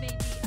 Maybe.